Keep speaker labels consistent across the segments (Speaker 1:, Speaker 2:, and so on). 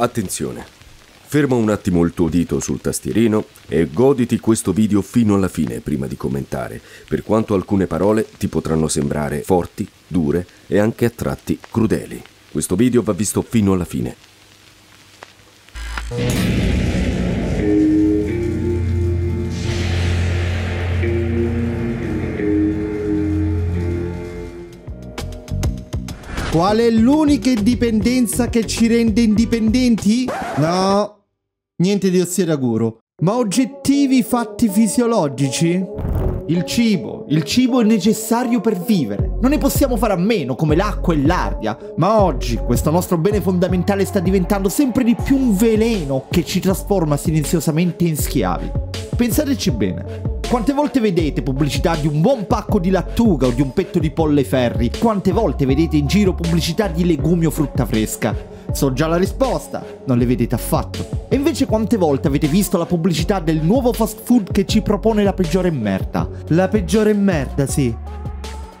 Speaker 1: Attenzione, ferma un attimo il tuo dito sul tastierino e goditi questo video fino alla fine prima di commentare, per quanto alcune parole ti potranno sembrare forti, dure e anche a tratti crudeli. Questo video va visto fino alla fine.
Speaker 2: Qual è l'unica indipendenza che ci rende indipendenti? No, niente di osseraguro. Ma oggettivi fatti fisiologici? Il cibo, il cibo è necessario per vivere. Non ne possiamo fare a meno come l'acqua e l'aria. Ma oggi questo nostro bene fondamentale sta diventando sempre di più un veleno che ci trasforma silenziosamente in schiavi. Pensateci bene. Quante volte vedete pubblicità di un buon pacco di lattuga o di un petto di polle ferri? Quante volte vedete in giro pubblicità di legumi o frutta fresca? So già la risposta, non le vedete affatto. E invece quante volte avete visto la pubblicità del nuovo fast food che ci propone la peggiore merda? La peggiore merda, sì.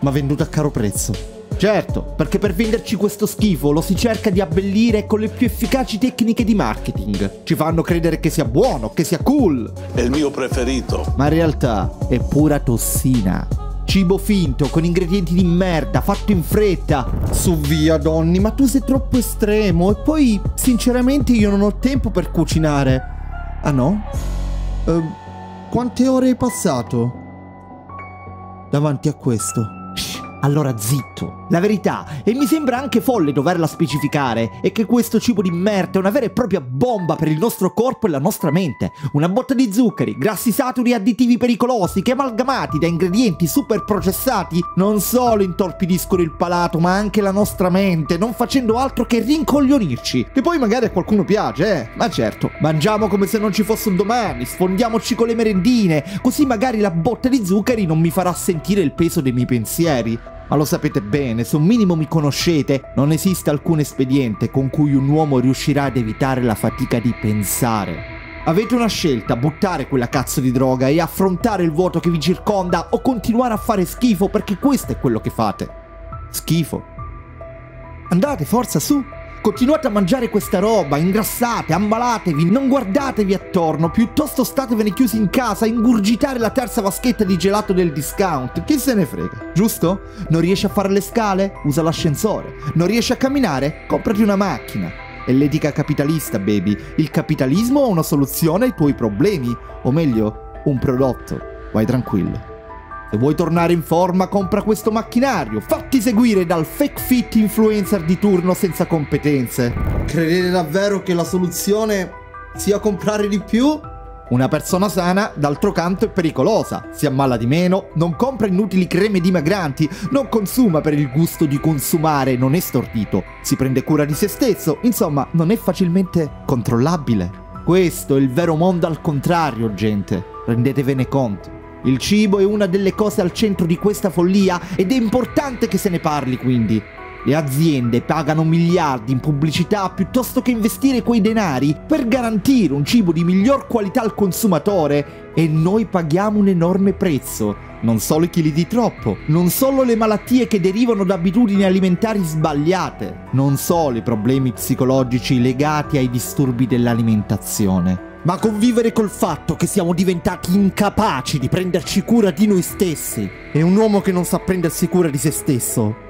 Speaker 2: Ma venduta a caro prezzo. Certo, perché per venderci questo schifo lo si cerca di abbellire con le più efficaci tecniche di marketing. Ci fanno credere che sia buono, che sia cool.
Speaker 3: È il mio preferito.
Speaker 2: Ma in realtà è pura tossina. Cibo finto, con ingredienti di merda, fatto in fretta. Su via, Donny, ma tu sei troppo estremo. E poi, sinceramente, io non ho tempo per cucinare. Ah no? Uh, quante ore hai passato? Davanti a questo. Allora zitto. La verità, e mi sembra anche folle doverla specificare, è che questo cibo di merda è una vera e propria bomba per il nostro corpo e la nostra mente. Una botta di zuccheri, grassi saturi e additivi pericolosi che amalgamati da ingredienti super processati non solo intorpidiscono il palato ma anche la nostra mente, non facendo altro che rincoglionirci. Che poi magari a qualcuno piace, eh? Ma certo, mangiamo come se non ci fosse un domani, sfondiamoci con le merendine, così magari la botta di zuccheri non mi farà sentire il peso dei miei pensieri. Ma lo sapete bene, se un minimo mi conoscete, non esiste alcun espediente con cui un uomo riuscirà ad evitare la fatica di pensare. Avete una scelta, buttare quella cazzo di droga e affrontare il vuoto che vi circonda o continuare a fare schifo perché questo è quello che fate. Schifo. Andate, forza, su. Continuate a mangiare questa roba, ingrassate, ammalatevi, non guardatevi attorno, piuttosto statevene chiusi in casa a ingurgitare la terza vaschetta di gelato del discount. Chi se ne frega, giusto? Non riesci a fare le scale? Usa l'ascensore. Non riesci a camminare? Comprati una macchina. È l'etica capitalista, baby. Il capitalismo è una soluzione ai tuoi problemi, o meglio, un prodotto. Vai tranquillo. Se vuoi tornare in forma, compra questo macchinario. Fatti seguire dal fake fit influencer di turno senza competenze. Credete davvero che la soluzione sia comprare di più? Una persona sana, d'altro canto, è pericolosa. Si ammala di meno, non compra inutili creme dimagranti, non consuma per il gusto di consumare, non è stordito. Si prende cura di se stesso, insomma, non è facilmente controllabile. Questo è il vero mondo al contrario, gente. Rendetevene conto. Il cibo è una delle cose al centro di questa follia ed è importante che se ne parli quindi. Le aziende pagano miliardi in pubblicità piuttosto che investire quei denari per garantire un cibo di miglior qualità al consumatore e noi paghiamo un enorme prezzo. Non solo i chili di troppo, non solo le malattie che derivano da abitudini alimentari sbagliate, non solo i problemi psicologici legati ai disturbi dell'alimentazione ma convivere col fatto che siamo diventati incapaci di prenderci cura di noi stessi. E un uomo che non sa prendersi cura di se stesso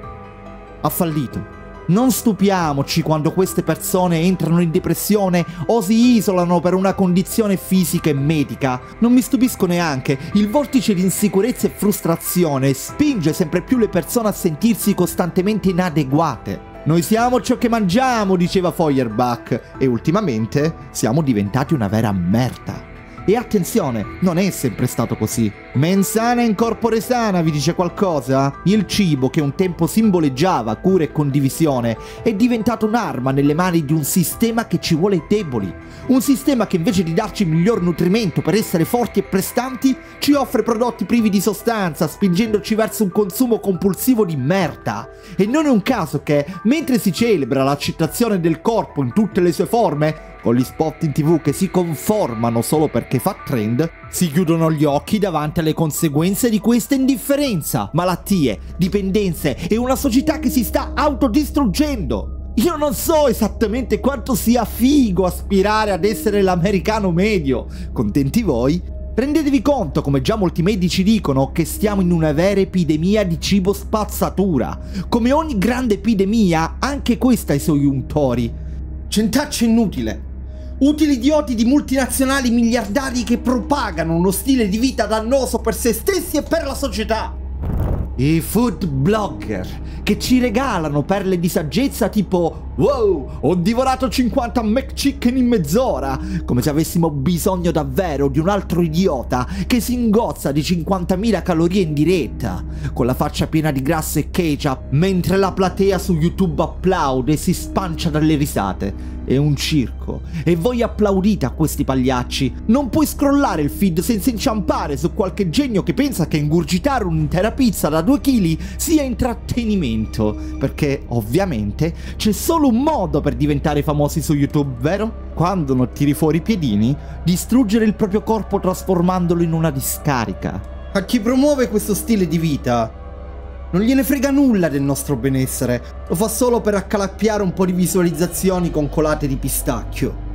Speaker 2: ha fallito. Non stupiamoci quando queste persone entrano in depressione o si isolano per una condizione fisica e medica. Non mi stupisco neanche, il vortice di insicurezza e frustrazione spinge sempre più le persone a sentirsi costantemente inadeguate. Noi siamo ciò che mangiamo, diceva Feuerbach, e ultimamente siamo diventati una vera merda. E attenzione, non è sempre stato così. Mensana in corpore sana, vi dice qualcosa? Il cibo che un tempo simboleggiava cura e condivisione è diventato un'arma nelle mani di un sistema che ci vuole deboli. Un sistema che invece di darci miglior nutrimento per essere forti e prestanti, ci offre prodotti privi di sostanza, spingendoci verso un consumo compulsivo di merda. E non è un caso che, mentre si celebra l'accettazione del corpo in tutte le sue forme, con gli spot in tv che si conformano solo perché fa trend, si chiudono gli occhi davanti alle conseguenze di questa indifferenza, malattie, dipendenze e una società che si sta autodistruggendo. Io non so esattamente quanto sia figo aspirare ad essere l'americano medio. Contenti voi? Rendetevi conto, come già molti medici dicono, che stiamo in una vera epidemia di cibo spazzatura. Come ogni grande epidemia, anche questa ha i suoi untori. Centaccia inutile. Utili idioti di multinazionali miliardari che propagano uno stile di vita dannoso per se stessi e per la società. I food blogger che ci regalano perle di saggezza tipo Wow, ho divorato 50 McChicken in mezz'ora Come se avessimo bisogno davvero di un altro idiota che si ingozza di 50.000 calorie in diretta. Con la faccia piena di grasso e ketchup Mentre la platea su YouTube applaude e si spancia dalle risate. È un circo. E voi applaudite a questi pagliacci. Non puoi scrollare il feed senza inciampare su qualche genio che pensa che ingurgitare un'intera pizza da 2 kg sia intrattenimento, perché ovviamente c'è solo un modo per diventare famosi su YouTube, vero? Quando non tiri fuori i piedini, distruggere il proprio corpo trasformandolo in una discarica. A chi promuove questo stile di vita non gliene frega nulla del nostro benessere, lo fa solo per accalappiare un po' di visualizzazioni con colate di pistacchio.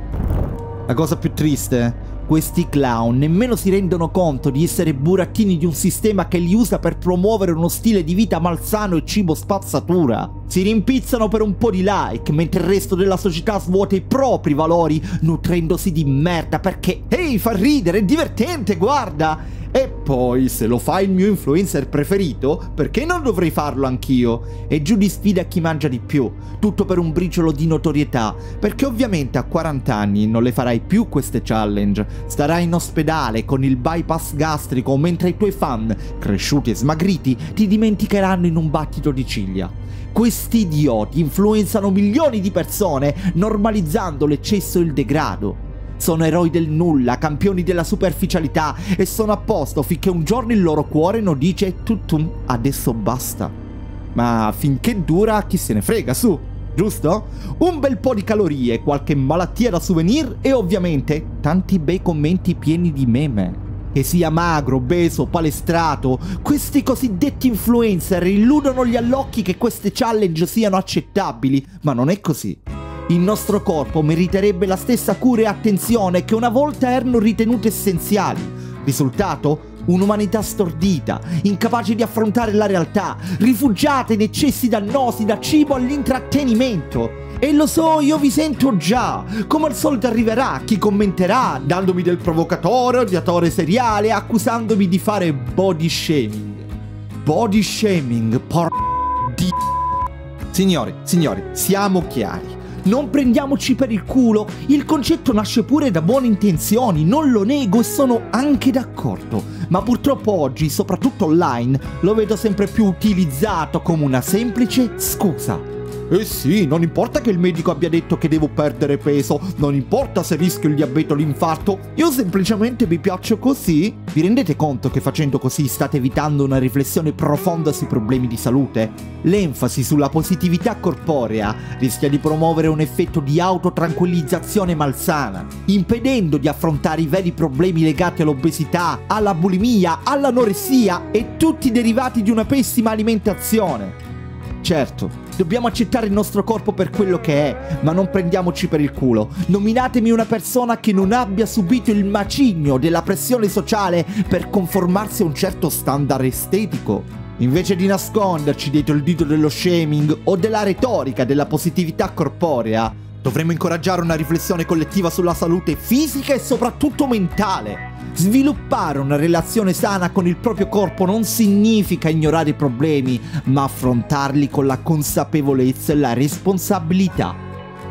Speaker 2: La cosa più triste questi clown nemmeno si rendono conto di essere burattini di un sistema che li usa per promuovere uno stile di vita malsano e cibo spazzatura. Si rimpizzano per un po' di like, mentre il resto della società svuota i propri valori, nutrendosi di merda perché, ehi, fa ridere, è divertente, guarda! E poi, se lo fa il mio influencer preferito, perché non dovrei farlo anch'io? E giù di sfida a chi mangia di più, tutto per un briciolo di notorietà, perché ovviamente a 40 anni non le farai più queste challenge, starai in ospedale con il bypass gastrico mentre i tuoi fan, cresciuti e smagriti, ti dimenticheranno in un battito di ciglia. Questi idioti influenzano milioni di persone, normalizzando l'eccesso e il degrado. Sono eroi del nulla, campioni della superficialità e sono a posto finché un giorno il loro cuore non dice tutum, adesso basta. Ma finché dura chi se ne frega, su, giusto? Un bel po' di calorie, qualche malattia da souvenir e ovviamente tanti bei commenti pieni di meme. Che sia magro, obeso, palestrato, questi cosiddetti influencer illudono gli allocchi che queste challenge siano accettabili, ma non è così. Il nostro corpo meriterebbe la stessa cura e attenzione che una volta erano ritenute essenziali. Risultato? Un'umanità stordita, incapace di affrontare la realtà, rifugiata in eccessi dannosi da cibo all'intrattenimento. E lo so, io vi sento già. Come al solito arriverà chi commenterà, dandomi del provocatore, odiatore seriale, accusandomi di fare body shaming. Body shaming, por... di... Signori, signori, siamo chiari. Non prendiamoci per il culo, il concetto nasce pure da buone intenzioni, non lo nego e sono anche d'accordo, ma purtroppo oggi, soprattutto online, lo vedo sempre più utilizzato come una semplice scusa. Eh sì, non importa che il medico abbia detto che devo perdere peso, non importa se rischio il diabete o l'infarto, io semplicemente vi piaccio così. Vi rendete conto che facendo così state evitando una riflessione profonda sui problemi di salute? L'enfasi sulla positività corporea rischia di promuovere un effetto di autotranquillizzazione malsana, impedendo di affrontare i veri problemi legati all'obesità, alla bulimia, all'anoressia e tutti derivati di una pessima alimentazione. Certo, dobbiamo accettare il nostro corpo per quello che è, ma non prendiamoci per il culo. Nominatemi una persona che non abbia subito il macigno della pressione sociale per conformarsi a un certo standard estetico. Invece di nasconderci dietro il dito dello shaming o della retorica della positività corporea, dovremmo incoraggiare una riflessione collettiva sulla salute fisica e soprattutto mentale. Sviluppare una relazione sana con il proprio corpo non significa ignorare i problemi, ma affrontarli con la consapevolezza e la responsabilità.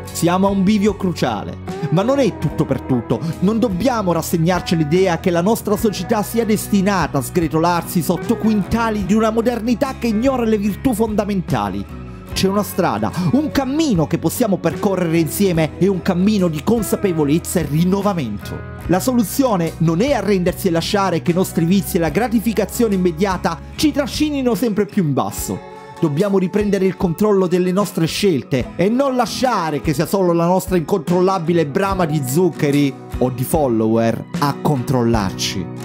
Speaker 2: Siamo a un bivio cruciale, ma non è tutto per tutto. Non dobbiamo rassegnarci all'idea che la nostra società sia destinata a sgretolarsi sotto quintali di una modernità che ignora le virtù fondamentali c'è una strada, un cammino che possiamo percorrere insieme e un cammino di consapevolezza e rinnovamento. La soluzione non è arrendersi e lasciare che i nostri vizi e la gratificazione immediata ci trascinino sempre più in basso. Dobbiamo riprendere il controllo delle nostre scelte e non lasciare che sia solo la nostra incontrollabile brama di zuccheri o di follower a controllarci.